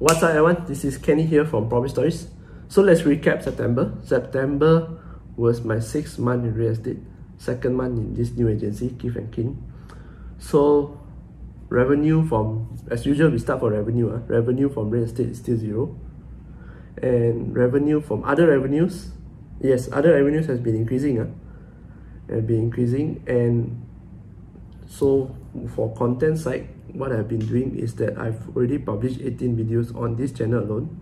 What's up everyone? This is Kenny here from Property Stories. So let's recap September. September was my sixth month in real estate, second month in this new agency, Kith and Kin. So revenue from, as usual, we start for revenue. Uh. Revenue from real estate is still zero. And revenue from other revenues, yes, other revenues has been increasing. Uh. Have been increasing and so for content side, what I've been doing is that I've already published 18 videos on this channel alone.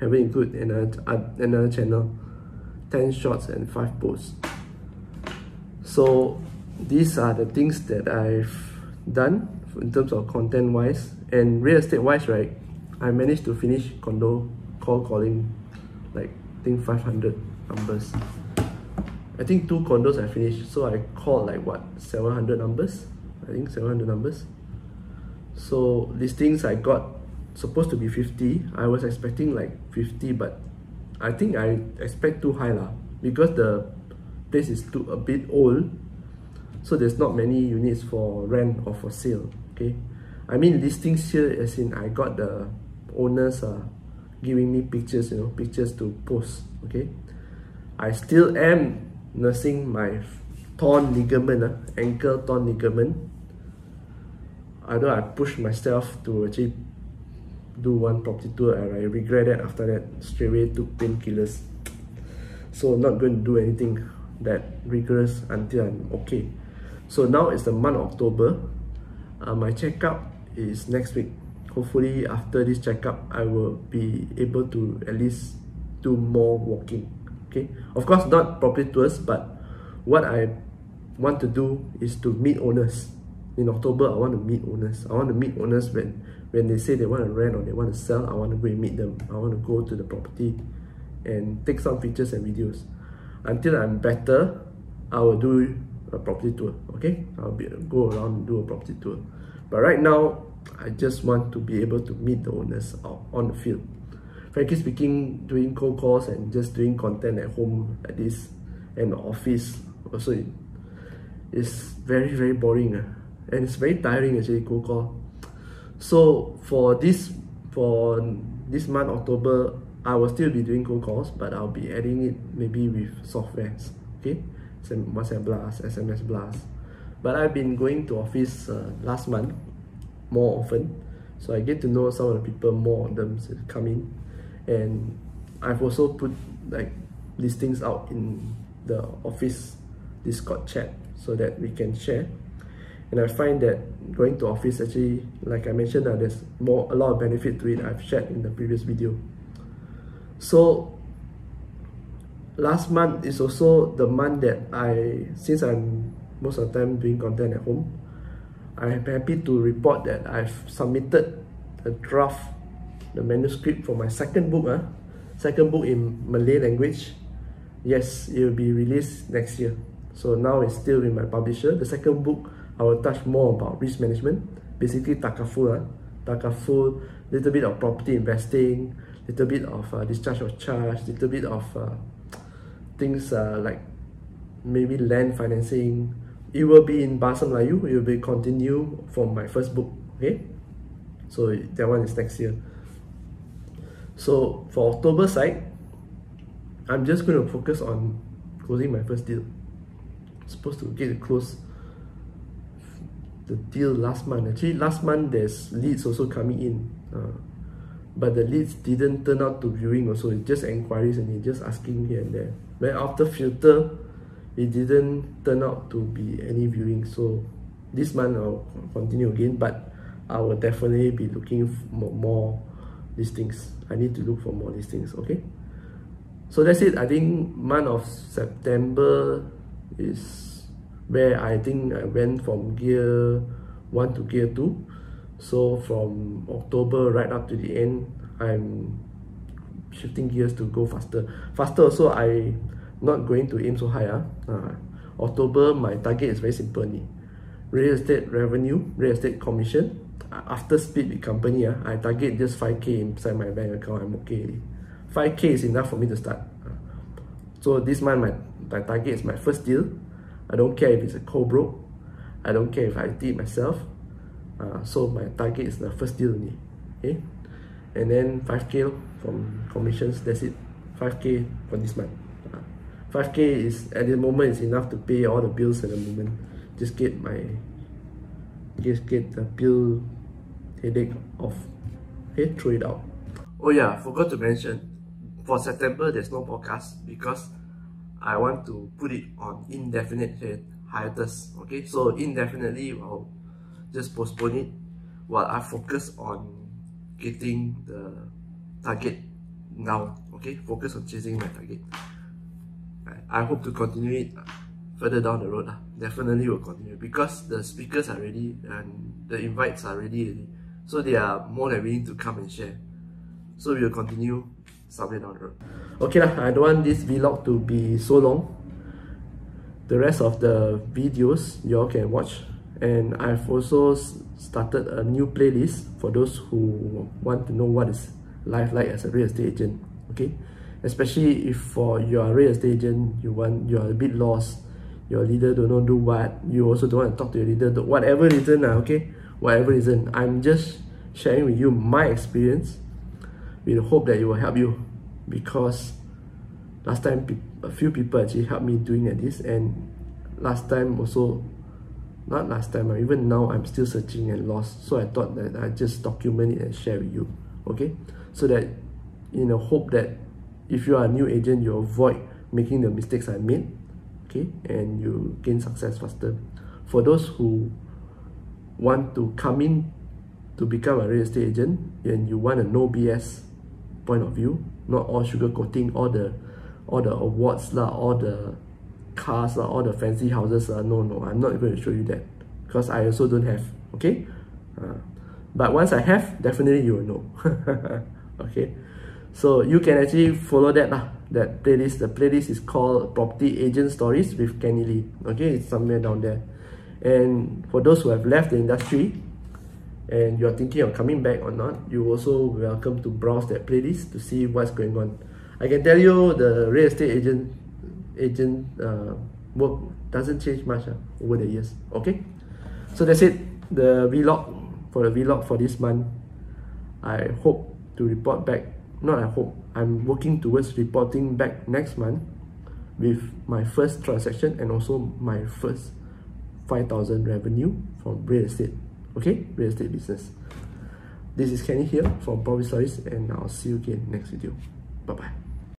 Haven't included another, uh, another channel, 10 shots and 5 posts. So these are the things that I've done in terms of content wise and real estate wise, right? I managed to finish condo call calling like I think 500 numbers. I think two condos I finished, so I called like what 700 numbers I think 700 numbers so listings I got supposed to be 50 I was expecting like 50 but I think I expect too high lah because the place is too a bit old. So there's not many units for rent or for sale okay? I mean listings here as in I got the owners uh, giving me pictures you know pictures to post okay? I still am nursing my torn ligament uh, ankle torn ligament although I pushed myself to actually do one property tour and I regret it after that straight away took painkillers. So not going to do anything that rigorous until I'm okay. So now it's the month of October. Uh, my checkup is next week. Hopefully after this checkup I will be able to at least do more walking okay? Of course not property tours but what I want to do is to meet owners in October, I want to meet owners. I want to meet owners when, when they say they want to rent or they want to sell, I want to go and meet them. I want to go to the property and take some pictures and videos. Until I'm better, I will do a property tour, okay? I'll be, go around and do a property tour. But right now, I just want to be able to meet the owners on the field. Frankly speaking, doing cold calls and just doing content at home at this and office also is very, very boring. Uh and it's very tiring actually cold call so for this for this month october i will still be doing cold calls but i'll be adding it maybe with softwares okay? Whatsapp blast sms blast. But i've been going to office uh, last month more often so i get to know some of the people more them come in. And i've also put like listings out in the office discord chat so that we can share and I find that going to office actually like I mentioned uh, there's more a lot of benefit to it I've shared in the previous video. So last month is also the month that I since I'm most of the time doing content at home I'm happy to report that I've submitted a draft the manuscript for my second book uh, second book in Malay language. Yes it will be released next year. So now it's still in my publisher. The second book I will touch more about risk management, basically takaful, uh, takaful, little bit of property investing, little bit of uh, discharge of charge, little bit of uh, things uh, like maybe land financing. It will be in Bahasa Melayu, it will be continue from my first book, okay? So that one is next year. So for October side, I'm just going to focus on closing my first deal. Supposed to get it close the deal last month. Actually, last month there's leads also coming in, uh, but the leads didn't turn out to viewing also. It's just inquiries and they just asking here and there. But after filter, it didn't turn out to be any viewing. So this month I'll continue again, but I will definitely be looking for more listings. I need to look for more listings. Okay. So that's it. I think month of September is where I think I went from gear 1 to gear 2 so from October right up to the end I'm shifting gears to go faster. Faster also I not going to aim so high uh. Uh, October my target is very simple ni. real estate revenue real estate commission. After split with company uh, I target just 5k inside my bank account I'm okay 5k is enough for me to start. So this month my, my target is my first deal I don't care if it's a co-broke. I don't care if I did myself. Uh, so my target is the first deal only. Okay. and then 5k from commissions that's it 5k for this month 5k is at the moment is enough to pay all the bills at the moment just get my just get the bill headache off okay throw it out oh yeah forgot to mention for september there's no podcast because i want to put it on indefinite hiatus okay so indefinitely i'll just postpone it while i focus on getting the target now okay focus on chasing my target I, hope to continue it further down the road. Uh. Definitely will continue because the speakers are ready and the invites are ready, ready. So they are more than willing to come and share. So we will continue somewhere down the road. Okay, lah, I don't want this vlog to be so long. The rest of the videos you all can watch. And I've also started a new playlist for those who want to know what is life like as a real estate agent. Okay, especially if for your real estate agent, you want you are a bit lost your leader don't know do what you also don't want to talk to your leader whatever reason okay whatever reason i'm just sharing with you my experience the hope that it will help you because last time a few people actually helped me doing this and last time also not last time uh, even now i'm still searching and lost. So i thought that i just document it and share with you okay? So that in a hope that if you are a new agent you avoid making the mistakes i made okay? And you gain success faster. For those who want to come in to become a real estate agent and you want a no BS point of view. Not all sugar coating all the all the awards lah all the cars lah all the fancy houses lah. No no I'm not going to show you that. Because I also don't have okay? Uh, but once I have definitely you will know. Okay? So you can actually follow that lah. That playlist the playlist is called property agent stories with kenny lee. Okay? It's somewhere down there. And for those who have left the industry and you're thinking of coming back or not you also welcome to browse that playlist to see what's going on. I can tell you the real estate agent agent uh, work doesn't change much uh, over the years okay? So that's it the vlog for the vlog for this month. I hope to report back not I hope, I'm working towards reporting back next month with my first transaction and also my first 5,000 revenue from real estate. Okay, real estate business. This is Kenny here from Property Stories and I'll see you again next video. Bye bye.